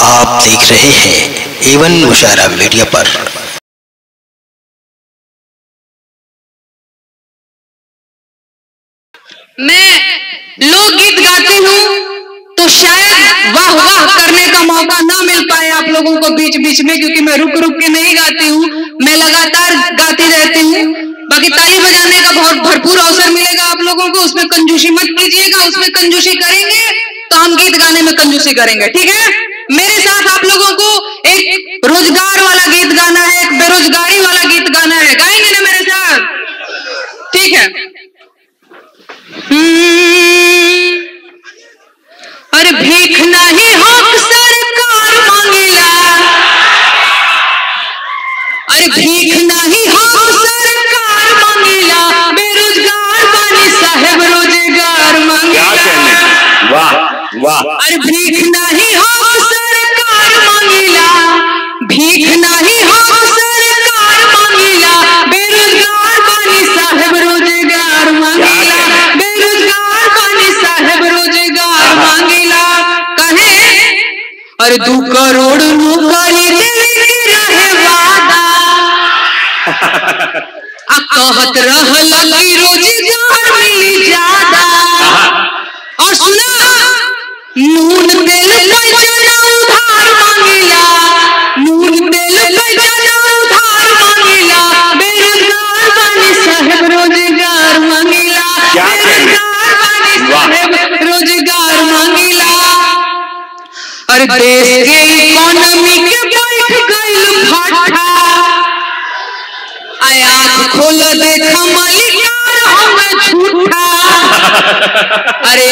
आप देख रहे हैं एवन मुशारा मीडिया पर। मैं लोकगीत गाती हूँ तो शायद वाह वाह करने का मौका ना मिल पाए आप लोगों को बीच बीच में, क्योंकि मैं रुक रुक के नहीं गाती हूँ, मैं लगातार गाती रहती हूँ। बाकी ताली बजाने का बहुत भरपूर अवसर मिलेगा आप लोगों को, उसमें कंजूसी मत कीजिएगा, उसमें कंजूसी करेंगे तो हम गीत गाने में कंजूसी करेंगे, ठीक है? मेरे साथ आप लोगों को एक रोज़गार वाला गीत गाना है एक बेरोजगारी वाला गीत गाना है। गाएँगे ना मेरे साथ? ठीक है। हम्म, अरे भीख नहीं हक सरकार मांगेला अरे भीख नहीं हक सरकार मांगेला बेरोजगार बनी साहेब रोज़गार मांगेला वाह वाह। अरे भीख नहीं हक अरे दू करोड़ नौकरी देवे रहे वादा। आ कहत रहल कि रोज़गार मिली ज़्यादा। और सुना नून तेल पैसा उधार मांगेला नून तेल पैसा उधार मांगेला बेरोजगार बनी साहेब रोज़गार मांगेला। क्या बेरोजगार बनी वाह। साहेब रोज़गार मांगेला। अरे देश के इकोनॉमी के बैठ गई भाटा आया खोल देख मलिकार हमें झूठा। अरे